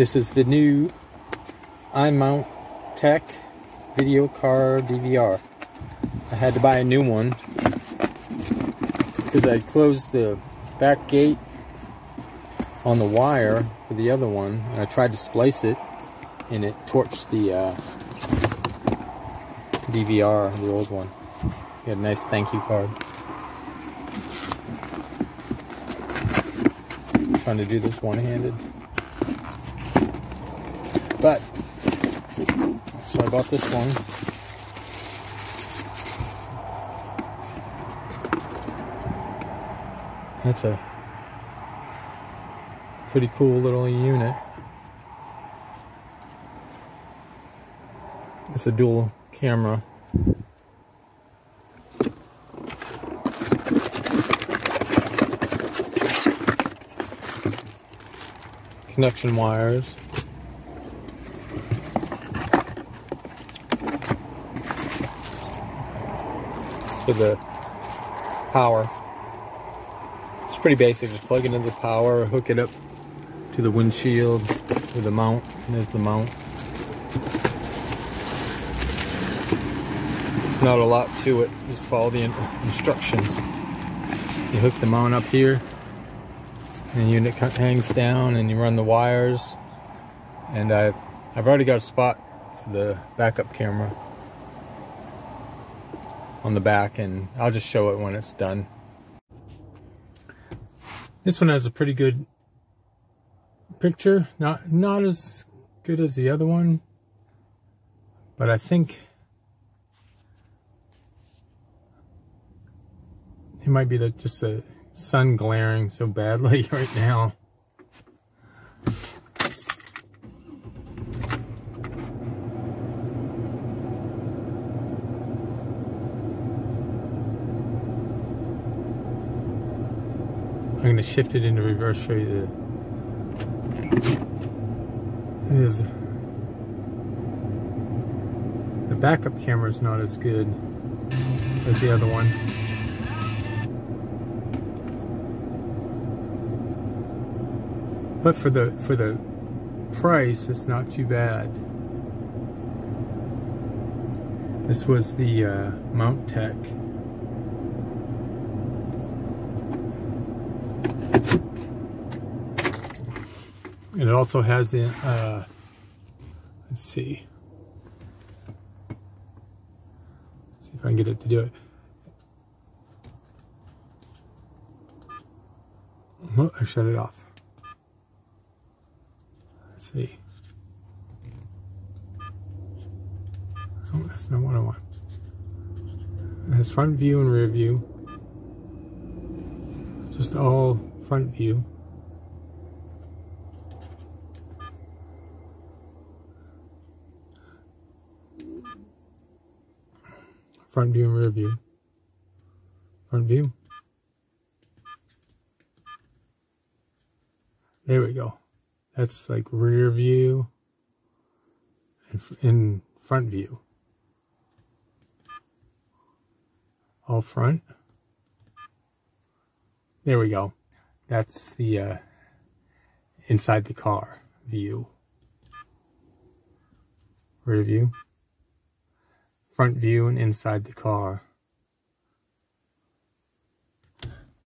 This is the new iMount Tech video car DVR. I had to buy a new one because I closed the back gate on the wire for the other one and I tried to splice it and it torched the uh, DVR, the old one. Got a nice thank you card. trying to do this one-handed. But, so I bought this one. That's a pretty cool little unit. It's a dual camera. Connection wires. For the power. It's pretty basic, just plug it into the power, hook it up to the windshield with the mount, and there's the mount. It's not a lot to it, just follow the instructions. You hook the mount up here, and the unit hangs down, and you run the wires. And I've, I've already got a spot for the backup camera on the back and I'll just show it when it's done. This one has a pretty good picture. Not not as good as the other one, but I think it might be the, just the sun glaring so badly right now. I'm to shift it into reverse, show you the is the backup camera is not as good as the other one. But for the for the price, it's not too bad. This was the uh, Mount Tech And it also has the, uh, let's see. Let's see if I can get it to do it. Oh, I shut it off. Let's see. Oh, that's not what I want. It has front view and rear view. Just all front view. Front view and rear view. Front view. There we go. That's like rear view and in front view. All front. There we go. That's the uh, inside the car view. Rear view front view and inside the car.